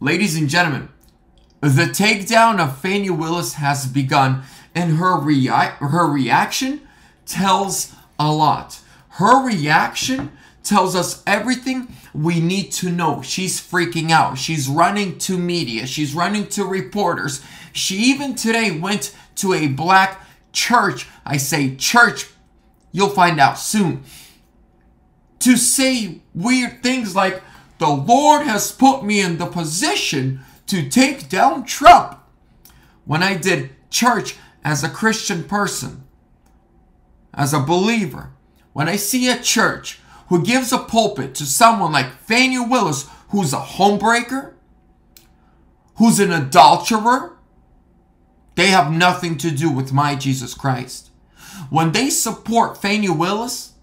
ladies and gentlemen, the takedown of Fani Willis has begun, and her rea- her reaction tells a lot. Her reaction tells us everything we need to know. She's freaking out. She's running to media. She's running to reporters. She even today went to a black church. I say church. You'll find out soon. To say weird things like, the Lord has put me in the position to take down Trump. When I did church as a Christian person, as a believer, when I see a church who gives a pulpit to someone like Fani Willis, who's a homebreaker, who's an adulterer, they have nothing to do with my Jesus Christ. When they support Fani Willis,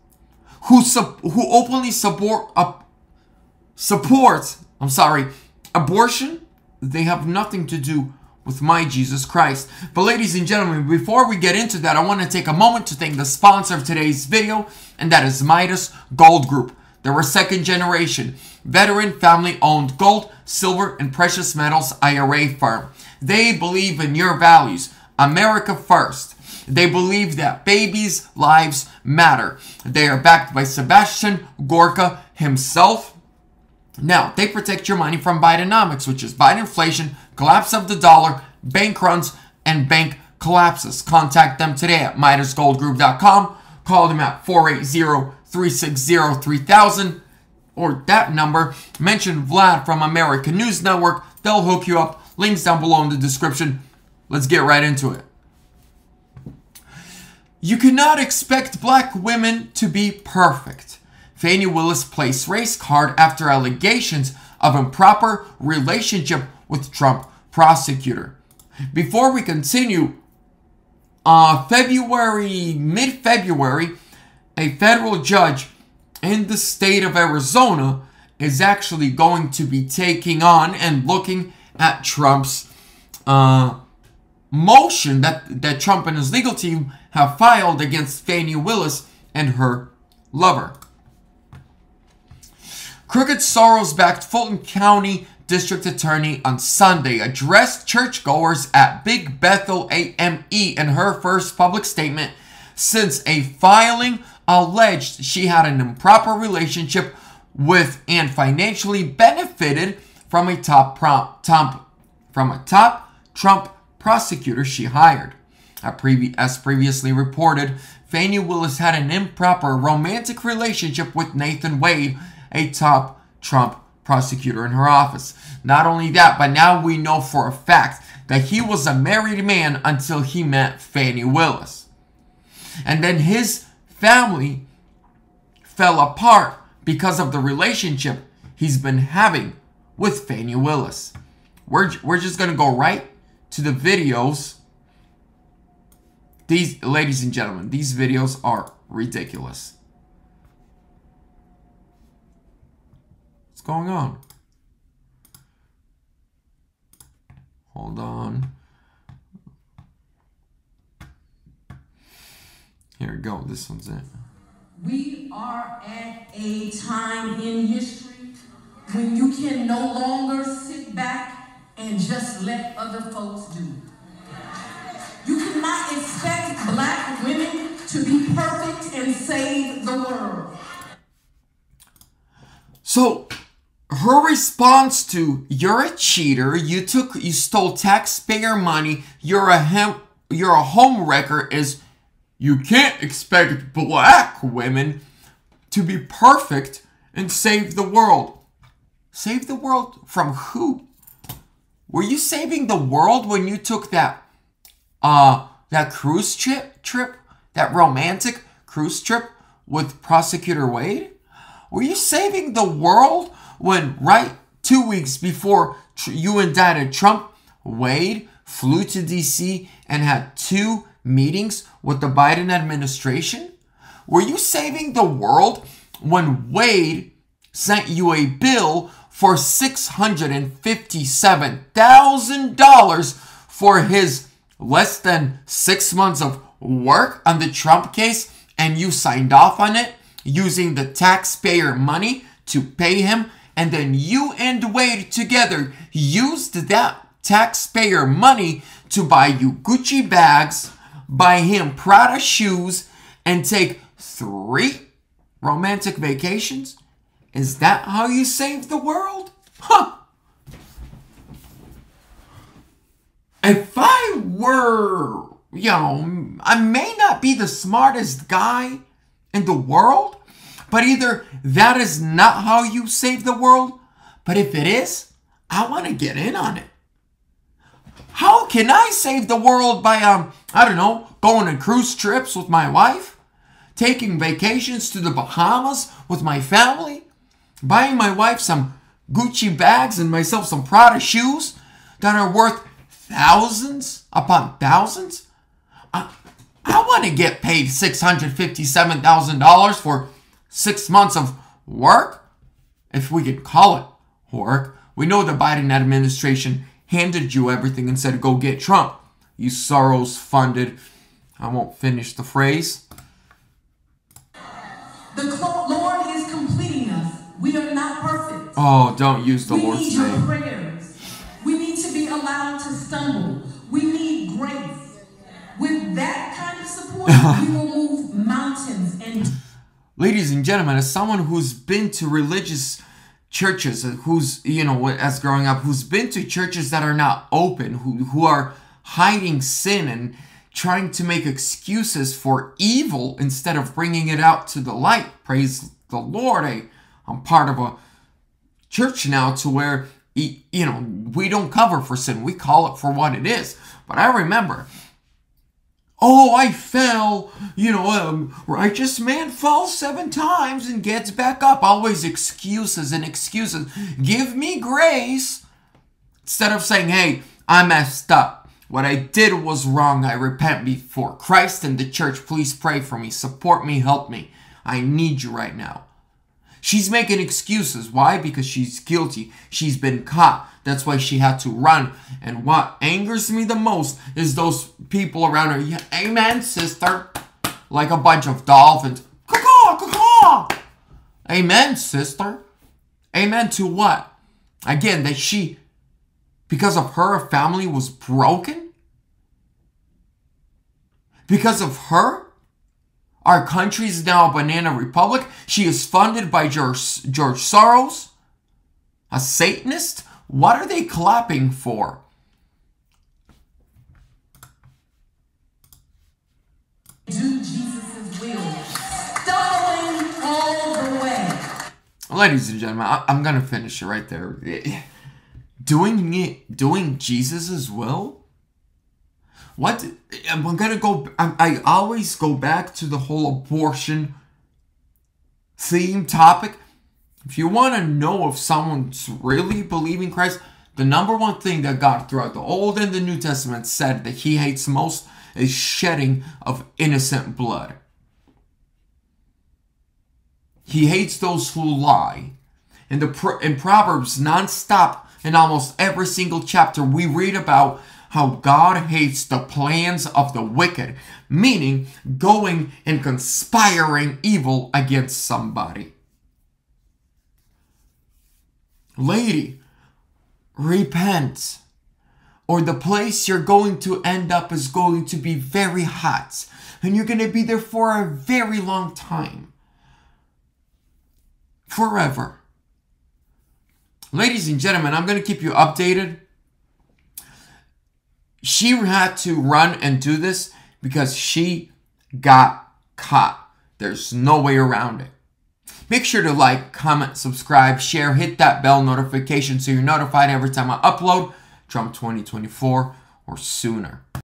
who who openly support uh, supports, I'm sorry, abortion, they have nothing to do with my Jesus Christ. But ladies and gentlemen, before we get into that, I want to take a moment to thank the sponsor of today's video, and that is Midas Gold Group. They're a second generation, veteran family owned gold, silver, and precious metals IRA firm. They believe in your values, America first. They believe that babies' lives matter. They are backed by Sebastian Gorka himself. Now, they protect your money from Bidenomics, which is Biden inflation, collapse of the dollar, bank runs, and bank collapses. Contact them today at MidasGoldGroup.com. Call them at 480-360-3000 or that number. Mention Vlad from American News Network. They'll hook you up. Links down below in the description. Let's get right into it. You cannot expect black women to be perfect. Fani Willis placed race card after allegations of improper relationship with Trump prosecutor. Before we continue, uh, February, mid-February, a federal judge in the state of Arizona is actually going to be taking on and looking at Trump's uh, motion that, that Trump and his legal team have filed against Fani Willis and her lover. Crooked Soros backed Fulton County District Attorney on Sunday addressed churchgoers at Big Bethel AME in her first public statement since a filing alleged she had an improper relationship with and financially benefited from a top top, from a top Trump prosecutor she hired. As previously reported, Fani Willis had an improper romantic relationship with Nathan Wade, a top Trump prosecutor in her office. Not only that, but now we know for a fact that he was a married man until he met Fani Willis. And then his family fell apart because of the relationship he's been having with Fani Willis. We're, we're just going to go right to the videos. These, ladies and gentlemen, these videos are ridiculous. What's going on? Hold on. Here we go. This one's it. We are at a time in history when you can no longer sit back and just let other folks do. You cannot expect black women to be perfect and save the world. So, her response to you're a cheater, you took you stole taxpayer money, you're a hem, you're a home wrecker is you can't expect black women to be perfect and save the world. Save the world from who? Were you saving the world when you took that uh that cruise trip trip? That romantic cruise trip with prosecutor Wade? Were you saving the world when right 2 weeks before you indicted Trump, Wade flew to DC and had two meetings with the Biden administration? Were you saving the world when Wade sent you a bill for $657,000 for his less than six months of work on the Trump case and you signed off on it using the taxpayer money to pay him and then you and Wade together used that taxpayer money to buy you Gucci bags, buy him Prada shoes, and take three romantic vacations? Is that how you save the world? Huh! If I were, you know, I may not be the smartest guy in the world, but either that is not how you save the world, but if it is, I want to get in on it. How can I save the world by, um, I don't know, going on cruise trips with my wife? Taking vacations to the Bahamas with my family? Buying my wife some Gucci bags and myself some Prada shoes that are worth thousands upon thousands? I want to get paid $657,000 for six months of work, if we could call it work. We know the Biden administration handed you everything and said, go get Trump. You Soros funded. I won't finish the phrase. The Lord is completing us. We are not perfect. Oh, don't use the we Lord's need your name. prayers. We need to be allowed to stumble. We need grace. With that Ladies and gentlemen, as someone who's been to religious churches, who's, you know, as growing up, who's been to churches that are not open, who, who are hiding sin and trying to make excuses for evil instead of bringing it out to the light. Praise the Lord. I, I'm part of a church now to where, you know, we don't cover for sin. We call it for what it is. But I remember Oh, I fell. You know, um, righteous man falls seven times and gets back up. Always excuses and excuses. Give me grace. Instead of saying, hey, I messed up. What I did was wrong. I repent before Christ and the church. Please pray for me. Support me. Help me. I need you right now. She's making excuses. Why? Because she's guilty. She's been caught. That's why she had to run. And what angers me the most is those people around her. Yeah, amen, sister. Like a bunch of dolphins. Caw, caw, Amen, sister. Amen to what? Again, that she, because of her, family was broken? Because of her? Our country is now a banana republic. She is funded by George, George Soros, a Satanist. What are they clapping for? Ladies and gentlemen, I, am gonna finish it right there. Doing it, doing Jesus's will. What? I'm gonna go. I, I always go back to the whole abortion theme topic. If you want to know if someone's really believing Christ, the number one thing that God throughout the Old and the New Testament said that he hates most is shedding of innocent blood. He hates those who lie. In the in Proverbs nonstop in almost every single chapter we read about how God hates the plans of the wicked, meaning going and conspiring evil against somebody. Lady, repent, or the place you're going to end up is going to be very hot, and you're going to be there for a very long time. Forever. Ladies and gentlemen, I'm going to keep you updated. She had to run and do this because she got caught. There's no way around it. Make sure to like, comment, subscribe, share, hit that bell notification so you're notified every time I upload Trump 2024 or sooner.